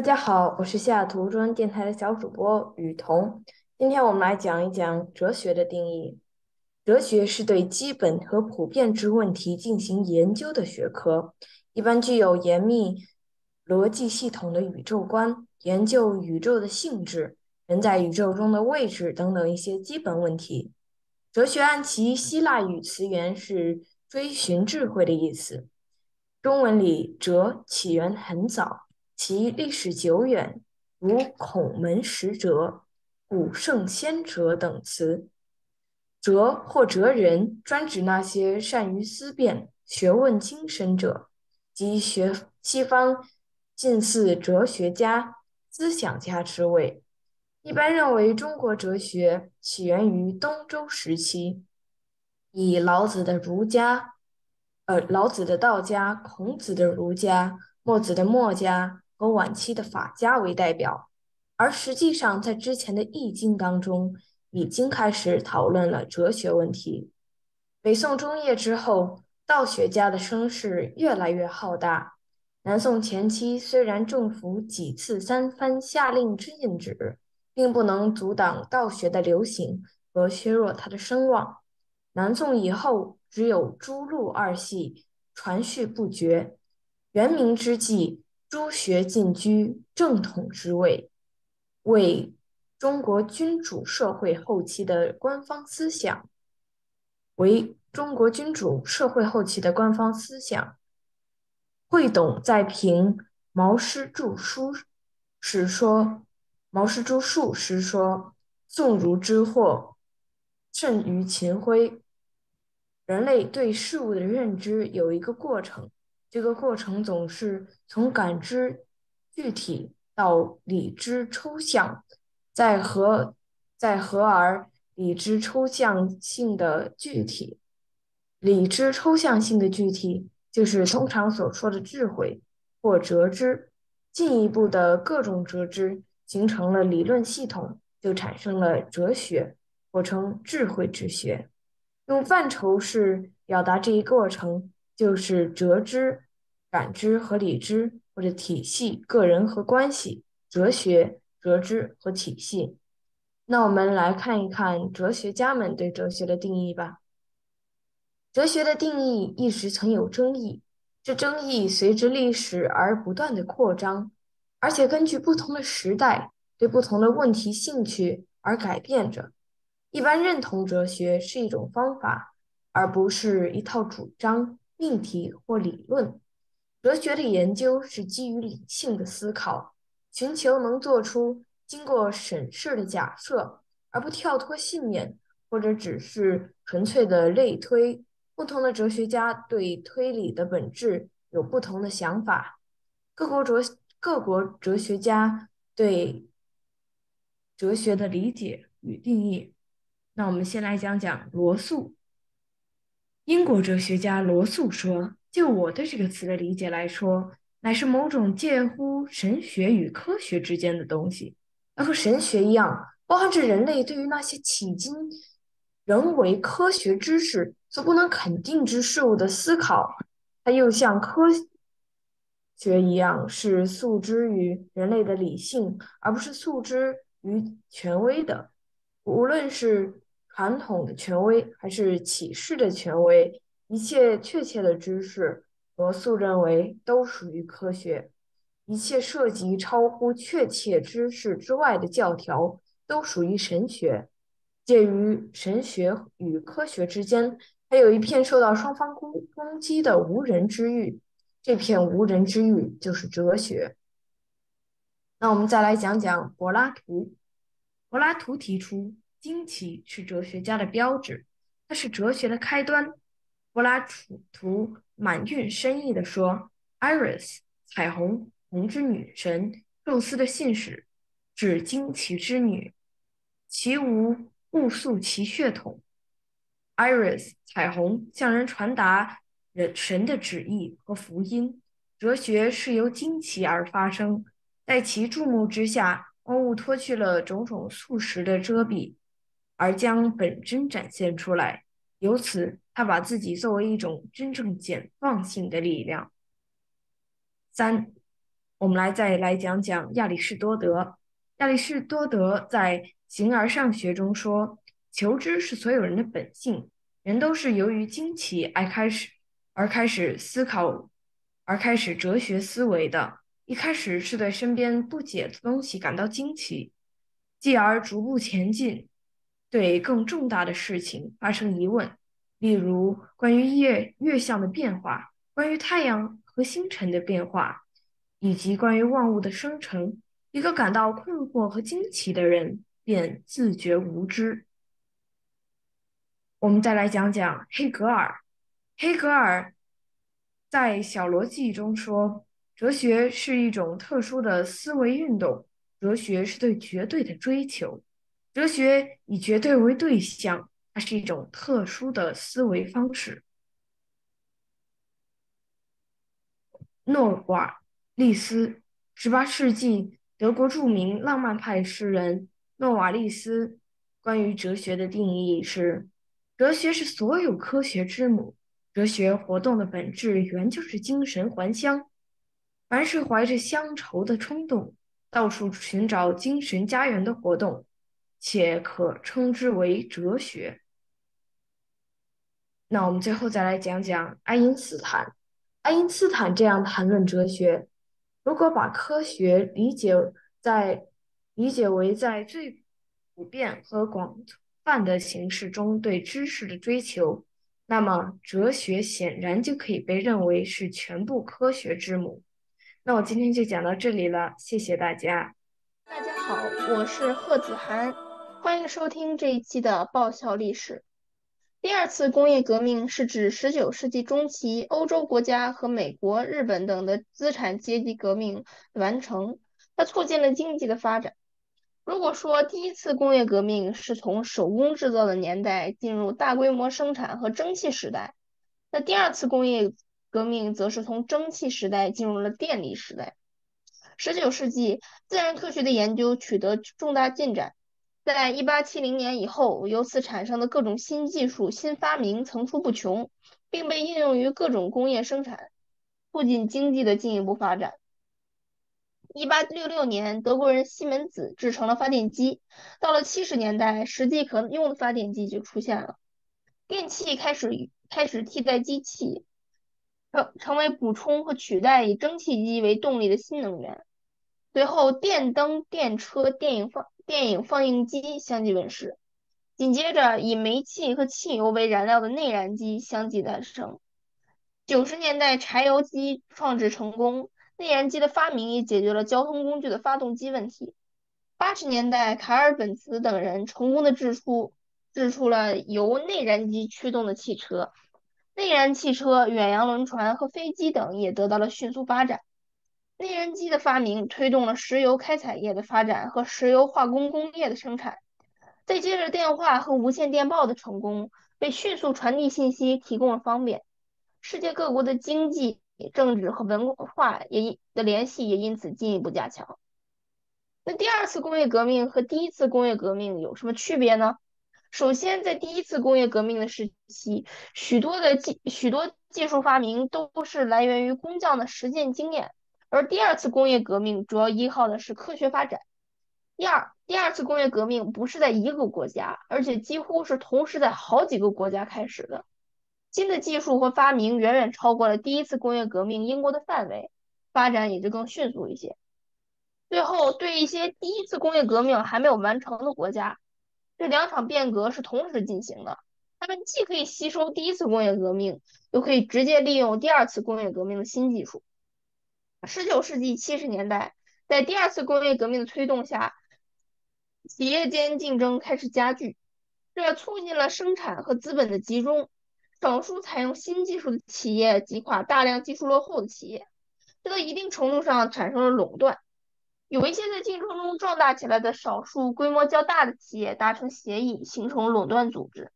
大家好，我是西雅图中文电台的小主播雨桐。今天我们来讲一讲哲学的定义。哲学是对基本和普遍之问题进行研究的学科，一般具有严密逻辑系统的宇宙观，研究宇宙的性质、人在宇宙中的位置等等一些基本问题。哲学按其希腊语词源是追寻智慧的意思。中文里“哲”起源很早。其历史久远，如孔门十哲、古圣先哲等词。哲或哲人，专指那些善于思辨、学问精深者，即学西方近似哲学家、思想家之位。一般认为，中国哲学起源于东周时期，以老子的儒家，呃，老子的道家，孔子的儒家，墨子的墨家。和晚期的法家为代表，而实际上在之前的《易经》当中已经开始讨论了哲学问题。北宋中叶之后，道学家的声势越来越浩大。南宋前期，虽然政府几次三番下令之禁止，并不能阻挡道学的流行和削弱它的声望。南宋以后，只有朱陆二系传续不绝。元明之际。朱学进居正统之位，为中国君主社会后期的官方思想。为中国君主社会后期的官方思想。惠董在评毛诗著书时说：“毛诗著述时说，宋儒之祸甚于秦晖。人类对事物的认知有一个过程。”这个过程总是从感知具体到理知抽象，再和再和而理知抽象性的具体，理知抽象性的具体就是通常所说的智慧或哲知，进一步的各种哲知形成了理论系统，就产生了哲学，或称智慧之学。用范畴式表达这一过程。就是哲知、感知和理知，或者体系、个人和关系、哲学、哲知和体系。那我们来看一看哲学家们对哲学的定义吧。哲学的定义一直曾有争议，这争议随着历史而不断的扩张，而且根据不同的时代对不同的问题兴趣而改变着。一般认同哲学是一种方法，而不是一套主张。命题或理论，哲学的研究是基于理性的思考，寻求能做出经过审视的假设，而不跳脱信念，或者只是纯粹的类推。不同的哲学家对推理的本质有不同的想法。各国哲各国哲学家对哲学的理解与定义。那我们先来讲讲罗素。英国哲学家罗素说：“就我对这个词的理解来说，乃是某种介乎神学与科学之间的东西。而和神学一样，包含着人类对于那些迄今仍为科学知识所不能肯定之事物的思考。它又像科学一样，是诉之于人类的理性，而不是诉之于权威的。无论是。”传统的权威还是启示的权威，一切确切的知识，罗素认为都属于科学；一切涉及超乎确切知识之外的教条，都属于神学。介于神学与科学之间，还有一片受到双方攻攻击的无人之域，这片无人之域就是哲学。那我们再来讲讲柏拉图。柏拉图提出。惊奇是哲学家的标志，它是哲学的开端。柏拉图满蕴深意地说：“Iris，彩虹，红之女神，宙斯的信使，指惊奇之女，其无误诉其血统。Iris，彩虹，向人传达人神的旨意和福音。哲学是由惊奇而发生，在其注目之下，万物脱去了种种素食的遮蔽。”而将本真展现出来，由此他把自己作为一种真正解放性的力量。三，我们来再来讲讲亚里士多德。亚里士多德在《形而上学》中说：“求知是所有人的本性，人都是由于惊奇而开始而开始思考，而开始哲学思维的。一开始是对身边不解的东西感到惊奇，继而逐步前进，对更重大的事情发生疑问，例如关于月月相的变化，关于太阳和星辰的变化。”以及关于万物的生成，一个感到困惑和惊奇的人便自觉无知。我们再来讲讲黑格尔。黑格尔在《小逻辑》中说：“哲学是一种特殊的思维运动，哲学是对绝对的追求，哲学以绝对为对象，它是一种特殊的思维方式。”诺瓦。利斯，十八世纪德国著名浪漫派诗人诺瓦利斯关于哲学的定义是：哲学是所有科学之母。哲学活动的本质原就是精神还乡。凡是怀着乡愁的冲动，到处寻找精神家园的活动，且可称之为哲学。那我们最后再来讲讲爱因斯坦。爱因斯坦这样谈论哲学。如果把科学理解在理解为在最普遍和广泛的形式中对知识的追求，那么哲学显然就可以被认为是全部科学之母。那我今天就讲到这里了，谢谢大家。大家好，我是贺子涵，欢迎收听这一期的爆笑历史。第二次工业革命是指十九世纪中期欧洲国家和美国、日本等的资产阶级革命完成，它促进了经济的发展。如果说第一次工业革命是从手工制造的年代进入大规模生产和蒸汽时代，那第二次工业革命则是从蒸汽时代进入了电力时代。十九世纪，自然科学的研究取得重大进展。在一八七零年以后，由此产生的各种新技术、新发明层出不穷，并被应用于各种工业生产，促进经济的进一步发展。一八六六年，德国人西门子制成了发电机。到了七十年代，实际可用的发电机就出现了，电器开始开始替代机器，成成为补充和取代以蒸汽机为动力的新能源。随后，电灯、电车、电影放。电影放映机相继问世，紧接着以煤气和汽油为燃料的内燃机相继诞生。九十年代，柴油机创制成功，内燃机的发明也解决了交通工具的发动机问题。八十年代，卡尔本茨等人成功的制出制出了由内燃机驱动的汽车，内燃汽车、远洋轮船和飞机等也得到了迅速发展。内燃机的发明推动了石油开采业的发展和石油化工工业的生产，再接着电话和无线电报的成功，为迅速传递信息提供了方便。世界各国的经济、政治和文化也因的联系也因此进一步加强。那第二次工业革命和第一次工业革命有什么区别呢？首先，在第一次工业革命的时期，许多的技许多技术发明都是来源于工匠的实践经验。而第二次工业革命主要依靠的是科学发展。第二，第二次工业革命不是在一个国家，而且几乎是同时在好几个国家开始的。新的技术和发明远远超过了第一次工业革命英国的范围，发展也就更迅速一些。最后，对一些第一次工业革命还没有完成的国家，这两场变革是同时进行的。他们既可以吸收第一次工业革命，又可以直接利用第二次工业革命的新技术。十九世纪七十年代，在第二次工业革命的推动下，企业间竞争开始加剧，这促进了生产和资本的集中。少数采用新技术的企业击垮大量技术落后的企业，这在一定程度上产生了垄断。有一些在竞争中壮大起来的少数规模较大的企业达成协议，形成垄断组织。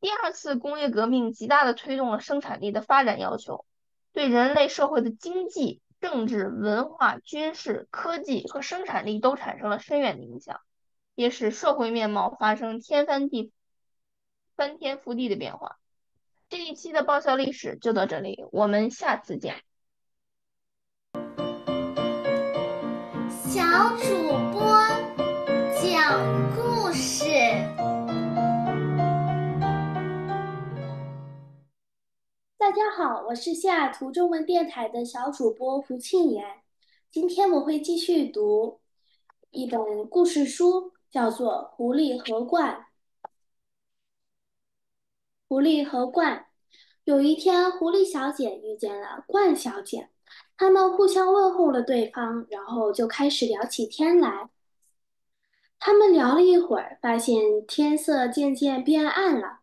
第二次工业革命极大地推动了生产力的发展要求。对人类社会的经济、政治、文化、军事、科技和生产力都产生了深远的影响，也使社会面貌发生天翻地翻天覆地的变化。这一期的爆笑历史就到这里，我们下次见。小主播讲大家好，我是西雅图中文电台的小主播胡庆妍。今天我会继续读一本故事书，叫做《狐狸和鹳》。狐狸和鹳，有一天，狐狸小姐遇见了鹳小姐，他们互相问候了对方，然后就开始聊起天来。他们聊了一会儿，发现天色渐渐变暗了。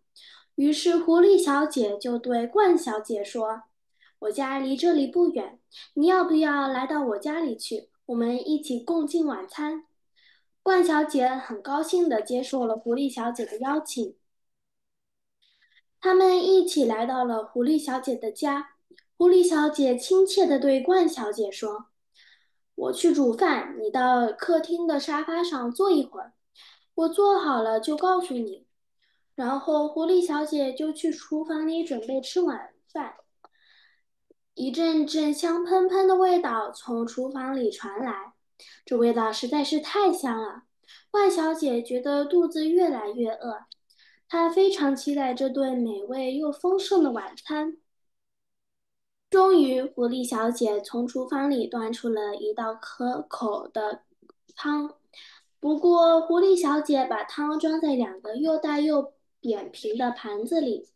于是，狐狸小姐就对鹳小姐说：“我家离这里不远，你要不要来到我家里去？我们一起共进晚餐。”鹳小姐很高兴地接受了狐狸小姐的邀请。他们一起来到了狐狸小姐的家。狐狸小姐亲切地对鹳小姐说：“我去煮饭，你到客厅的沙发上坐一会儿，我做好了就告诉你。”然后，狐狸小姐就去厨房里准备吃晚饭。一阵阵香喷喷的味道从厨房里传来，这味道实在是太香了。万小姐觉得肚子越来越饿，她非常期待这顿美味又丰盛的晚餐。终于，狐狸小姐从厨房里端出了一道可口的汤。不过，狐狸小姐把汤装在两个又大又……扁平的盘子里，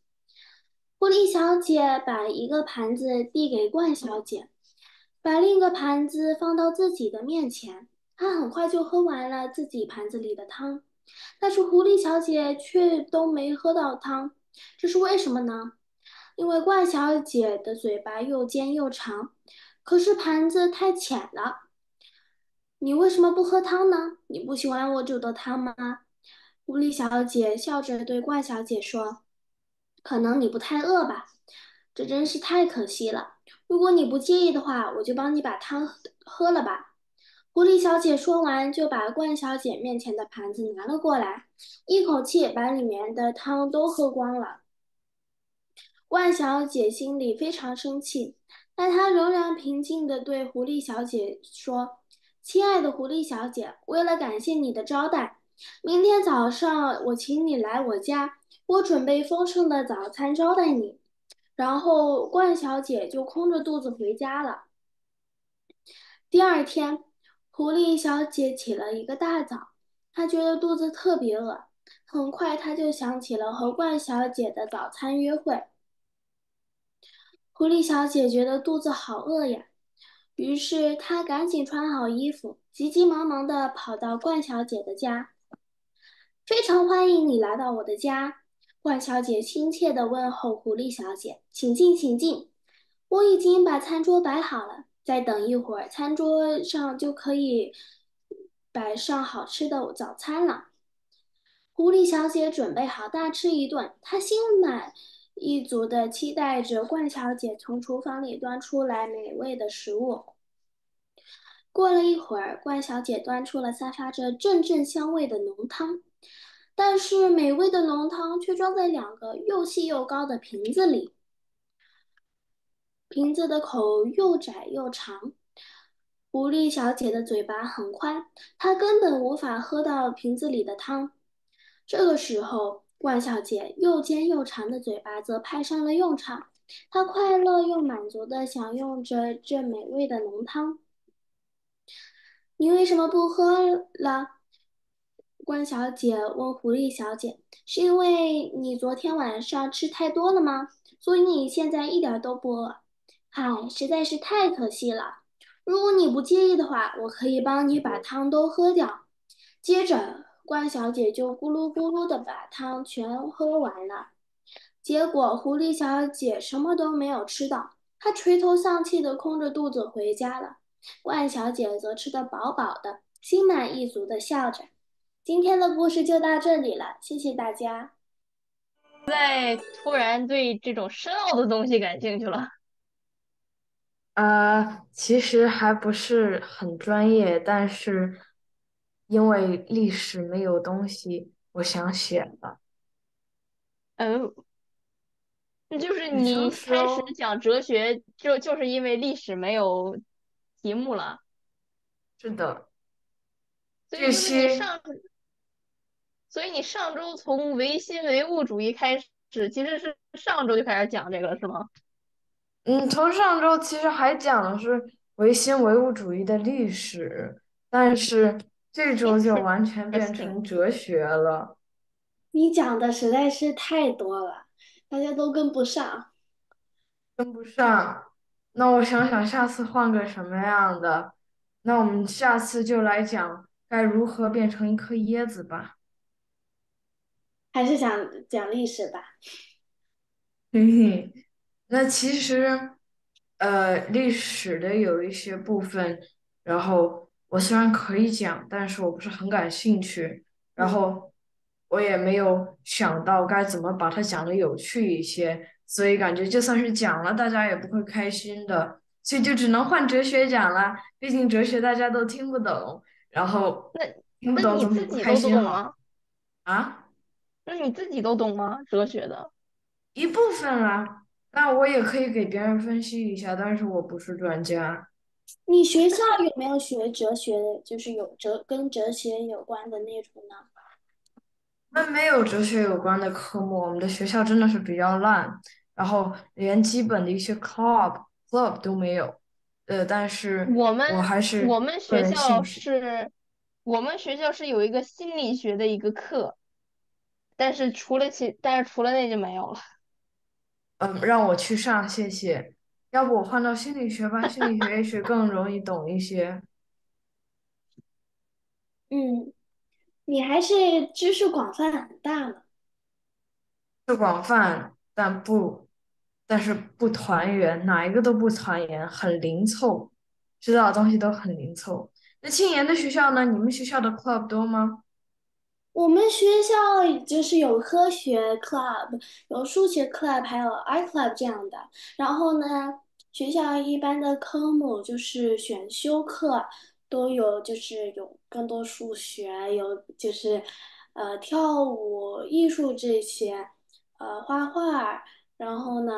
狐狸小姐把一个盘子递给冠小姐，把另一个盘子放到自己的面前。她很快就喝完了自己盘子里的汤，但是狐狸小姐却都没喝到汤。这是为什么呢？因为冠小姐的嘴巴又尖又长，可是盘子太浅了。你为什么不喝汤呢？你不喜欢我煮的汤吗？狐狸小姐笑着对冠小姐说：“可能你不太饿吧？这真是太可惜了。如果你不介意的话，我就帮你把汤喝了吧。”狐狸小姐说完，就把冠小姐面前的盘子拿了过来，一口气把里面的汤都喝光了。鹳小姐心里非常生气，但她仍然平静地对狐狸小姐说：“亲爱的狐狸小姐，为了感谢你的招待。”明天早上我请你来我家，我准备丰盛的早餐招待你。然后冠小姐就空着肚子回家了。第二天，狐狸小姐起了一个大早，她觉得肚子特别饿。很快，她就想起了和冠小姐的早餐约会。狐狸小姐觉得肚子好饿呀，于是她赶紧穿好衣服，急急忙忙地跑到冠小姐的家。非常欢迎你来到我的家，冠小姐亲切地问候狐狸小姐：“请进，请进，我已经把餐桌摆好了，再等一会儿，餐桌上就可以摆上好吃的早餐了。”狐狸小姐准备好大吃一顿，她心满意足地期待着冠小姐从厨房里端出来美味的食物。过了一会儿，冠小姐端出了散发着阵阵香味的浓汤。但是美味的浓汤却装在两个又细又高的瓶子里，瓶子的口又窄又长。狐狸小姐的嘴巴很宽，她根本无法喝到瓶子里的汤。这个时候，鹳小姐又尖又长的嘴巴则派上了用场，她快乐又满足地享用着这美味的浓汤。你为什么不喝了？关小姐问狐狸小姐：“是因为你昨天晚上吃太多了吗？所以你现在一点都不饿？唉，实在是太可惜了。如果你不介意的话，我可以帮你把汤都喝掉。”接着，关小姐就咕噜咕噜的把汤全喝完了。结果，狐狸小姐什么都没有吃到，她垂头丧气的空着肚子回家了。万小姐则吃得饱饱的，心满意足的笑着。今天的故事就到这里了，谢谢大家。在突然对这种深奥的东西感兴趣了。呃，其实还不是很专业，但是因为历史没有东西，我想写了。哦，那就是你开始讲哲学，就就是因为历史没有题目了。是的，这些上，所以你上周从唯心唯物主义开始，其实是上周就开始讲这个了，是吗？嗯，从上周其实还讲的是唯心唯物主义的历史，但是这周就完全变成哲学了。你讲的实在是太多了，大家都跟不上。跟不上，那我想想下次换个什么样的？那我们下次就来讲该如何变成一颗椰子吧。还是想讲历史吧。嘿嘿，那其实，呃，历史的有一些部分，然后我虽然可以讲，但是我不是很感兴趣，然后我也没有想到该怎么把它讲的有趣一些，所以感觉就算是讲了，大家也不会开心的，所以就只能换哲学讲了。毕竟哲学大家都听不懂，然后那听不懂怎么开心？啊？那你自己都懂吗？哲学的？一部分啦，那我也可以给别人分析一下，但是我不是专家。你学校有没有学哲学的，就是有哲跟哲学有关的那种呢？我们没有哲学有关的科目，我们的学校真的是比较烂，然后连基本的一些 club club 都没有。呃，但是我们我还是我们个学人校兴趣。是，我们学校是有一个心理学的一个课，但是除了其，但是除了那就没有了。嗯，让我去上，谢谢。要不我换到心理学吧，心理学也许更容易懂一些。嗯，你还是知识广泛很大呢。是广泛，但不，但是不团圆，哪一个都不团圆，很零凑，知道的东西都很零凑。那庆妍的学校呢？你们学校的 club 多吗？我们学校就是有科学 club，有数学 club，还有 art club 这样的。然后呢，学校一般的科目就是选修课都有，就是有更多数学，有就是呃跳舞、艺术这些，呃画画，然后呢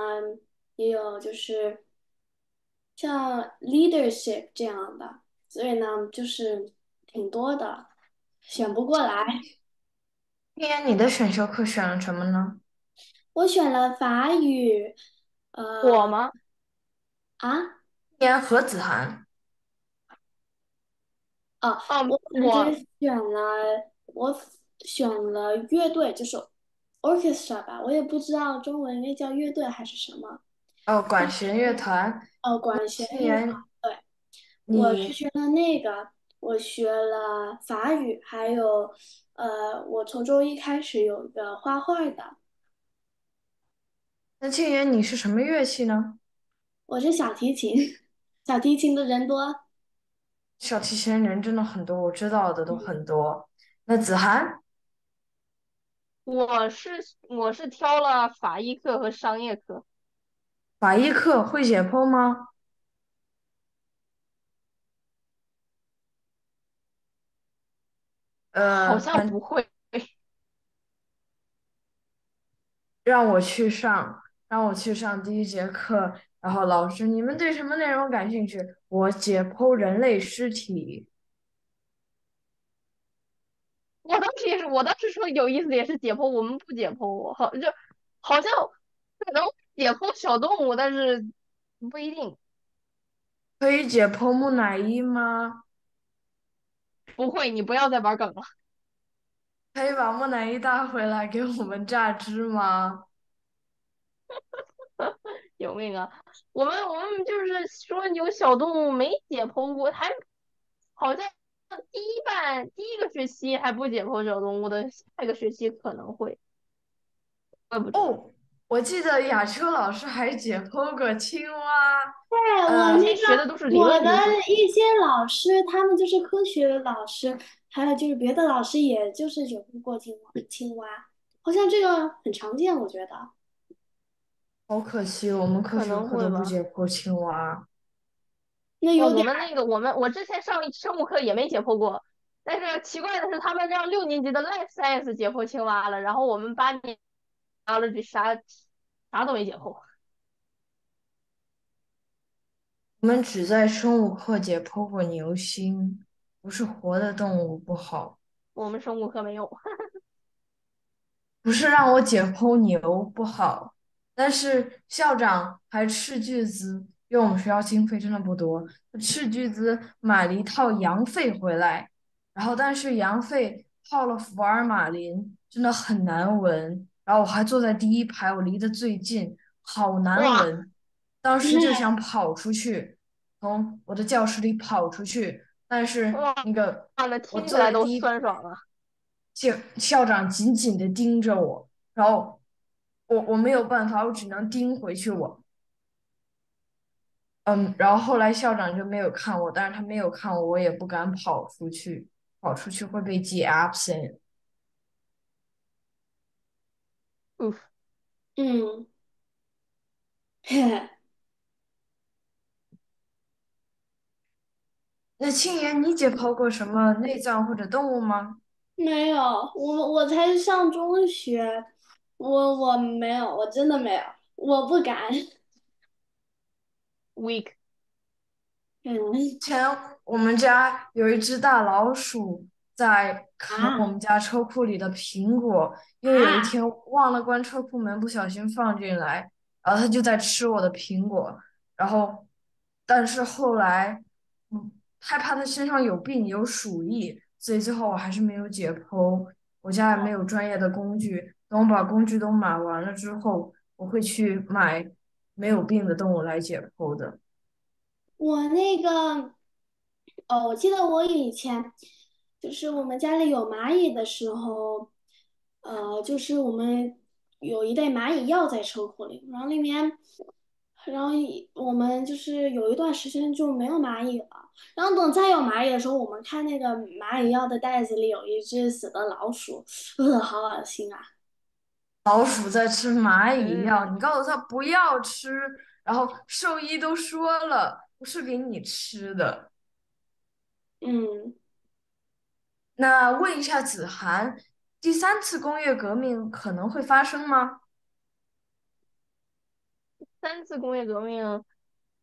也有就是像 leadership 这样的，所以呢就是挺多的，选不过来。庆妍，你的选修课选了什么呢？我选了法语，呃我吗？啊庆妍和子涵。哦，啊，我我只选了我选了乐队，就是 orchestra 吧，我也不知道中文应该叫乐队还是什么。哦，管弦乐团。哦，管弦庆乐团，妍，对，我是你学了那个，我学了法语，还有呃，我从周一开始有一个画画的，那庆元，你是什么乐器呢？我是小提琴，小提琴的人多。小提琴人真的很多，我知道的都很多。那子涵，我是我是挑了法医课和商业课，法医课会解剖吗？好呃，像不会。让我去上，让我去上第一节课，然后老师，你们对什么内容感兴趣？我解剖人类尸体。我当时也是，我当时说有意思也是解剖，我们不解剖，我好就好像可能解剖小动物，但是不一定，可以解剖木乃伊吗？不会，你不要再玩梗了。可以把木乃伊带回来给我们榨汁吗？有命啊！我们我们就是说有小动物没解剖过，还好像第一半第一个学期还不解剖小动物的，下一个学期可能会。哦，我记得亚秋老师还解剖过青蛙。对，我呃那学的都是理我的。一些老师，他们就是科学老师，还有就是别的老师，也就是解剖过青蛙，青蛙，好像这个很常见，我觉得。好可惜，我们科可学课都不能会吧解剖青蛙。那有我们那个我们我之前上生物课也没解剖过，但是奇怪的是他们让六年级的 life science 解剖青蛙了，然后我们八年 biology 啥啥都没解剖。我们只在生物课解剖过牛心，不是活的动物不好，我们生物课没有。不是让我解剖牛不好，但是校长还斥巨资，因为我们学校经费真的不多，斥巨资买了一套羊肺回来，然后但是羊肺泡了福尔马林，真的很难闻，然后我还坐在第一排，我离得最近，好难闻，当时就想跑出去，从我的教室里跑出去，但是那个我坐在第一酸爽了。校校长紧紧的盯着我，然后我我没有办法，我只能盯回去我。嗯，然后后来校长就没有看我，但是他没有看我，我也不敢跑出去，跑出去会被记 absent。嗯，嗯，嘿，那庆爷，你解剖过什么内脏或者动物吗？没有，我我才上中学，我我没有，我真的没有，我不敢。weak。嗯以前我们家有一只大老鼠在啃啊我们家车库里的苹果，因为有一啊天忘了关车库门，不小心放进来，然后它就在吃我的苹果，然后但是后来，嗯，害怕它身上有病有鼠疫，所以最后我还是没有解剖。我家也没有专业的工具，等我把工具都买完了之后，我会去买没有病的动物来解剖的。我那个，哦，我记得我以前就是我们家里有蚂蚁的时候，呃，就是我们有一袋蚂蚁药在车库里，然后里面，然后我们就是有一段时间就没有蚂蚁了，然后等再有蚂蚁的时候，我们看那个蚂蚁药的袋子里有一只死的老鼠，呃，好恶心啊！老鼠在吃蚂蚁药，嗯你告诉他不要吃，然后兽医都说了，不是给你吃的。嗯。那问一下子涵，第三次工业革命可能会发生吗？三次工业革命，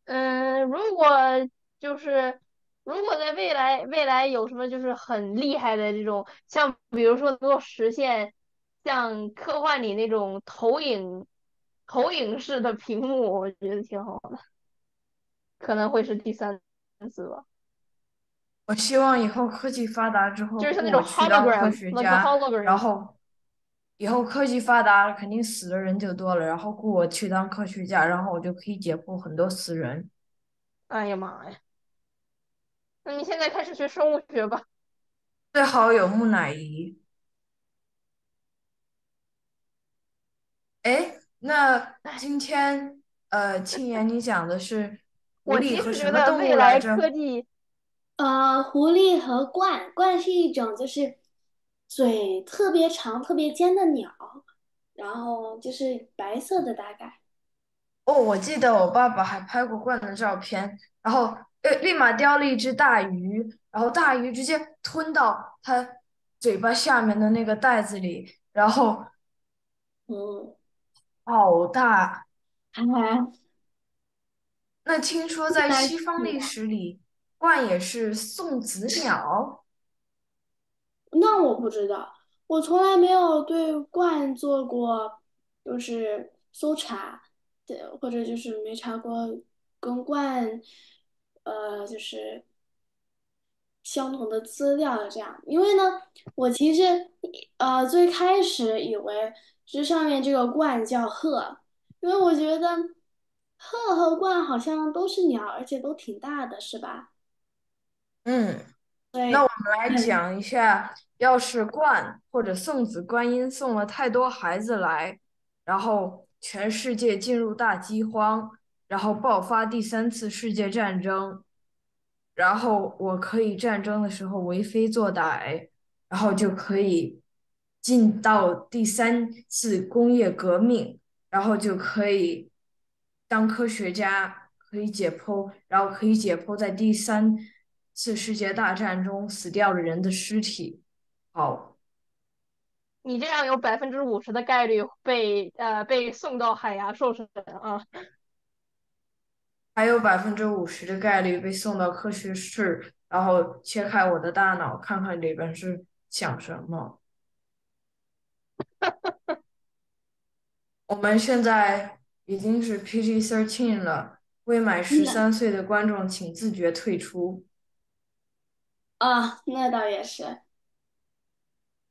嗯，如果就是如果在未来未来有什么就是很厉害的这种，像比如说能够实现像科幻里那种投影投影式的屏幕，我觉得挺好的，可能会是第三次吧，我希望以后科技发达之后，就是像那种我去当科学家，然 hologram，后以后科技发达了，肯定死的人就多了，然后雇我去当科学家，然后我就可以解剖很多死人。哎呀妈呀，那你现在开始学生物学吧。最好有木乃伊。哎，那今天呃，庆言你讲的是狐我狸和其实觉什么动得未来物来着？科技，呃，狐狸和鹳，鹳是一种就是嘴特别长、特别尖的鸟，然后就是白色的大概。哦，我记得我爸爸还拍过鹳的照片，然后呃，立马叼了一只大鱼，然后大鱼直接吞到它嘴巴下面的那个袋子里，然后嗯，好大。还 那听说在该西方历史里，鹳也是送子鸟。那我不知道，我从来没有对鹳做过就是搜查，对，或者就是没查过跟鹳呃就是相同的资料这样。因为呢，我其实呃最开始以为这上面这个鹳叫鹤，因为我觉得鹤和鹳好像都是鸟，而且都挺大的，是吧？嗯。对，那我们来嗯讲一下，要是鹳或者送子观音送了太多孩子来，然后全世界进入大饥荒，然后爆发第三次世界战争，然后我可以战争的时候为非作歹，然后就可以进到第三次工业革命，然后就可以当科学家，可以解剖，然后可以解剖在第三次世界大战中死掉的人的尸体。好，你这样有百分之五十的概率被呃被送到海牙受审啊。还有百分之五十的概率被送到科学室，然后切开我的大脑，看看里边是想什么。我们现在已经是 PG thirteen 了，未满十三岁的观众请自觉退出。啊，那倒也是。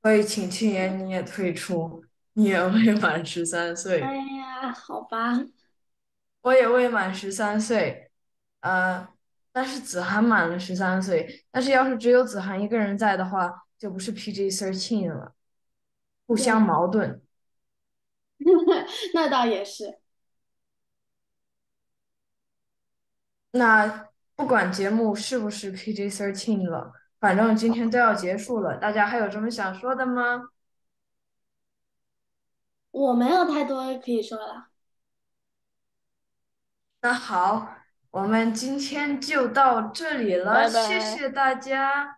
所以，请去年你也退出，你也未满十三岁。哎呀，好吧。我也未满十三岁，呃，但是子涵满了十三岁。但是要是只有子涵一个人在的话，就不是 PG thirteen 了，互相矛盾。那倒也是。那不管节目是不是 PG thirteen 了，反正今天都要结束了。大家还有什么想说的吗？我没有太多可以说了。那好，我们今天就到这里了，谢谢大家。